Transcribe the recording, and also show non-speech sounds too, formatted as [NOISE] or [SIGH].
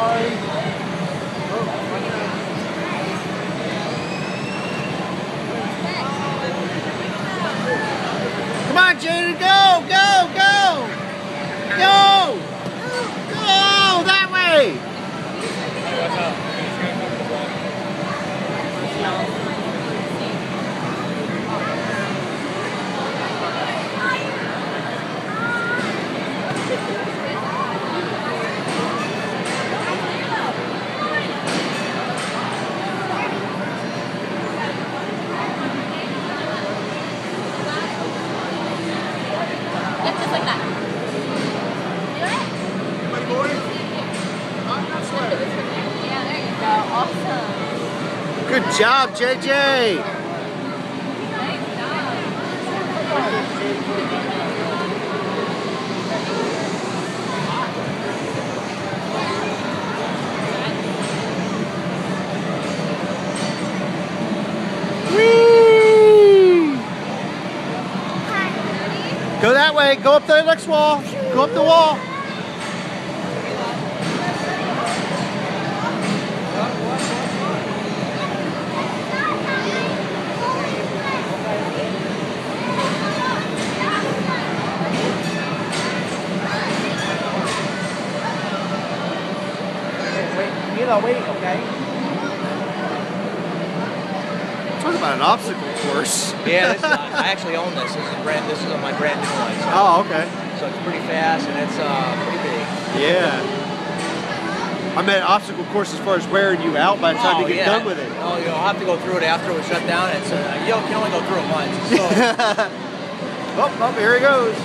Come on, Jayden, go! Yep, just like that. Do it. Oh, yeah, there you go. Awesome. Good job, JJ! Go that way, go up the next wall. Go up the wall. Wait, wait, okay? Talk about an obstacle course. Yeah, this is, I actually own this. This is brand. This is my brand new one. So, Oh, okay. so it's pretty fast and it's uh, pretty big. Yeah. I meant obstacle course as far as wearing you out by the time oh, you get yeah. done with it. Oh, you'll have to go through it after we shut down. It's uh, you can only go through it once. So, [LAUGHS] oh, oh, here he goes.